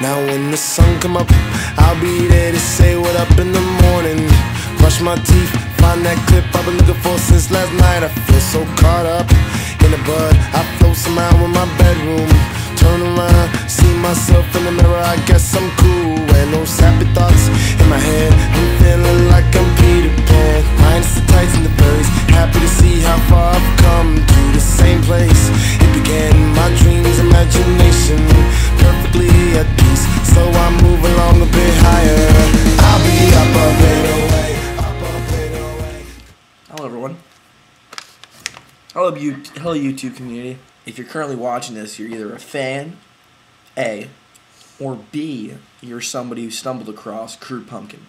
Now when the sun come up, I'll be there to say what up in the morning. Brush my teeth, find that clip I've been looking for since last night. I feel so caught up in the bud. I float somehow in my bedroom. Turn around, see myself in the mirror. I guess I'm Hello, you, hello, YouTube community. If you're currently watching this, you're either a fan, A, or B, you're somebody who stumbled across Crude Pumpkin.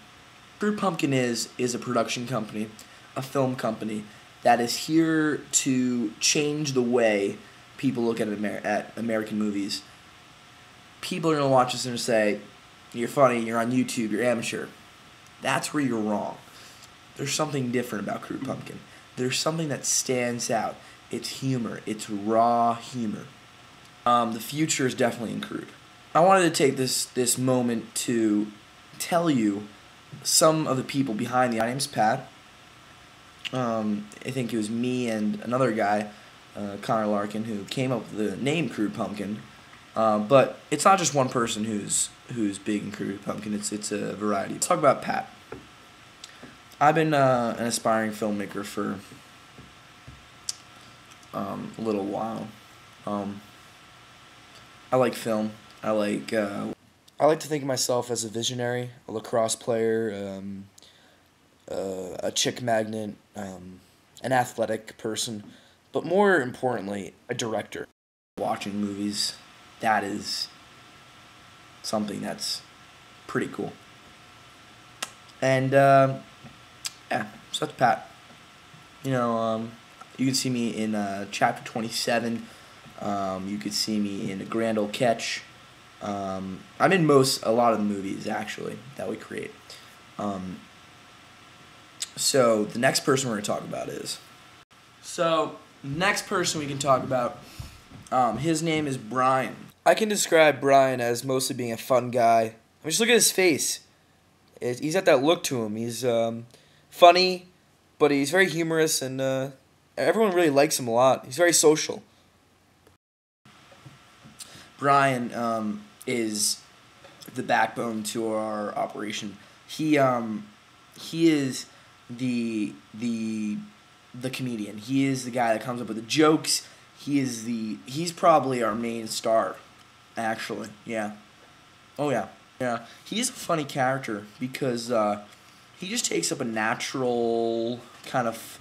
Crude Pumpkin is is a production company, a film company that is here to change the way people look at Amer- at American movies. People are gonna watch this and say, "You're funny. You're on YouTube. You're amateur." That's where you're wrong. There's something different about Crude Pumpkin. There's something that stands out. It's humor. It's raw humor. Um, the future is definitely in Crude. I wanted to take this this moment to tell you some of the people behind the. My name's Pat. Um, I think it was me and another guy, uh, Connor Larkin, who came up with the name Crude Pumpkin. Uh, but it's not just one person who's who's big in Crude Pumpkin. It's it's a variety. Let's talk about Pat. I've been uh, an aspiring filmmaker for um, a little while. Um, I like film. I like. Uh, I like to think of myself as a visionary, a lacrosse player, um, uh, a chick magnet, um, an athletic person, but more importantly, a director. Watching movies, that is something that's pretty cool. And uh, yeah, so that's Pat. You know, um, you can see me in uh, chapter 27. Um, you could see me in Grand Old Catch. Um, I'm in most, a lot of the movies actually that we create. Um, so the next person we're going to talk about is. So, next person we can talk about, um, his name is Brian. I can describe Brian as mostly being a fun guy. I mean, just look at his face. It, he's got that look to him. He's um, funny, but he's very humorous, and uh, everyone really likes him a lot. He's very social. Brian um, is the backbone to our operation. He um, he is the the the comedian. He is the guy that comes up with the jokes. He is the he's probably our main star, actually. Yeah. Oh yeah. Yeah. He's a funny character because uh, he just takes up a natural kind of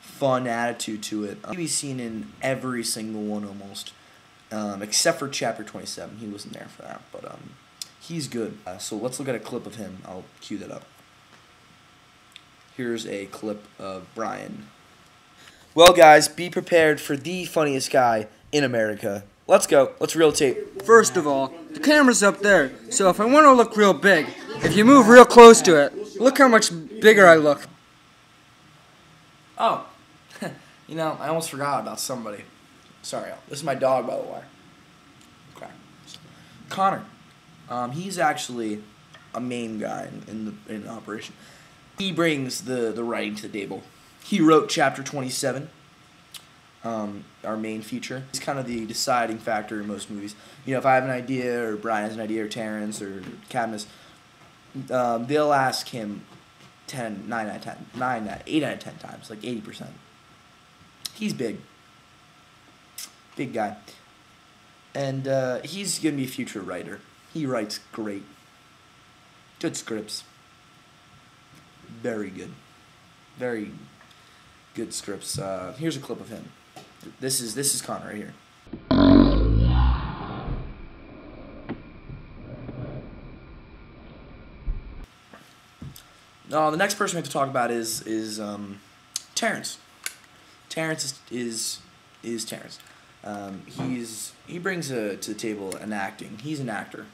fun attitude to it. Uh, he's seen in every single one almost, um, except for chapter twenty seven. He wasn't there for that, but um, he's good. Uh, so let's look at a clip of him. I'll cue that up. Here's a clip of Brian. Well, guys, be prepared for the funniest guy in America. Let's go. Let's reel tape. First of all, the camera's up there, so if I want to look real big, if you move real close to it, look how much bigger I look. Oh, you know, I almost forgot about somebody. Sorry, this is my dog, by the way. Okay. Connor. Um, he's actually a main guy in, in the in operation. He brings the the writing to the table. He wrote chapter twenty seven. Um, our main feature. He's kind of the deciding factor in most movies. You know, if I have an idea, or Brian has an idea, or Terrence, or Cadmus, um, they'll ask him 10, 9 out of 10, 9 out, 8 out of 10 times, like 80%. He's big. Big guy. And uh, he's going to be a future writer. He writes great. Good scripts. Very good. Very good scripts. Uh, here's a clip of him. This is this is Connor right here. Uh, the next person we have to talk about is is um, Terrence. Terrence is is, is Terrence. Um, he's he brings a, to the table an acting. He's an actor.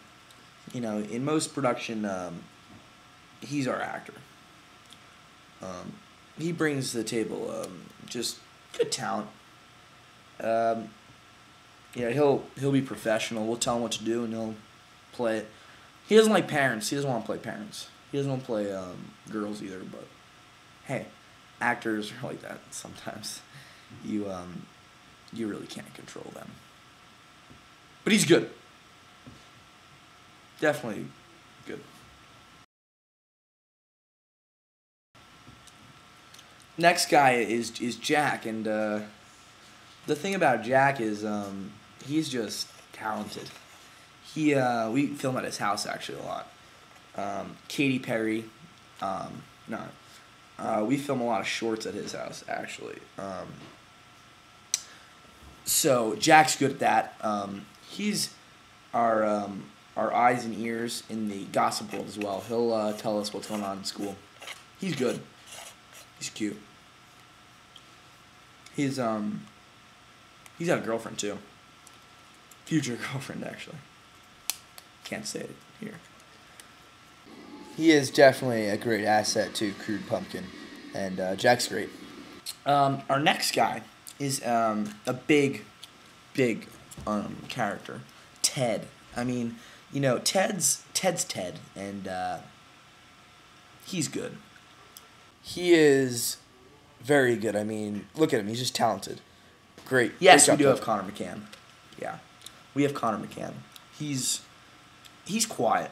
You know, in most production, um, he's our actor. Um, he brings to the table um, just good talent. Um, know, he'll he'll be professional. We'll tell him what to do, and he'll play. It. He doesn't like parents. He doesn't want to play parents. He doesn't want to play um, girls either. But hey, actors are like that sometimes. You um, you really can't control them. But he's good. Definitely good. Next guy is is Jack, and uh, the thing about Jack is um, he's just talented. He uh, we film at his house actually a lot. Um, Katy Perry, um, no, uh, we film a lot of shorts at his house actually. Um, so Jack's good at that. Um, he's our um, our eyes and ears in the gossip world as well. He'll uh, tell us what's going on in school. He's good. He's cute. He's um he's got a girlfriend too. Future girlfriend actually. Can't say it here. He is definitely a great asset to Crude Pumpkin, and uh, Jack's great. Um, our next guy is um, a big, big um, character, Ted. I mean, you know, Ted's Ted's Ted, and uh, he's good. He is very good. I mean, look at him. He's just talented. Great. Yes, Great we do have Connor McCann. Yeah, we have Connor McCann. He's he's quiet,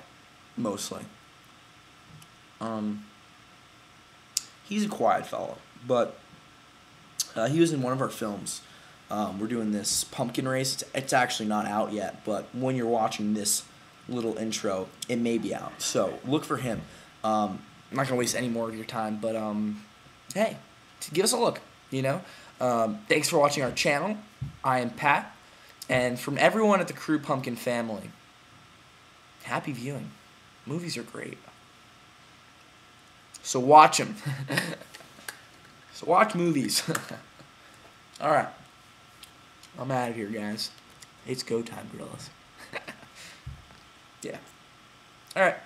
mostly. Um, he's a quiet fellow, but uh, he was in one of our films. Um, we're doing this pumpkin race. It's, it's actually not out yet, but when you're watching this little intro, it may be out. So look for him. Um, I'm not gonna waste any more of your time, but um, hey, give us a look. You know. Um, thanks for watching our channel. I am Pat, and from everyone at the Crude Pumpkin family, happy viewing. Movies are great. So watch them. so watch movies. All right. I'm out of here, guys. It's go time, gorillas. yeah. All right.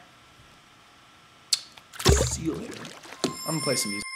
See you later. I'm gonna play some music.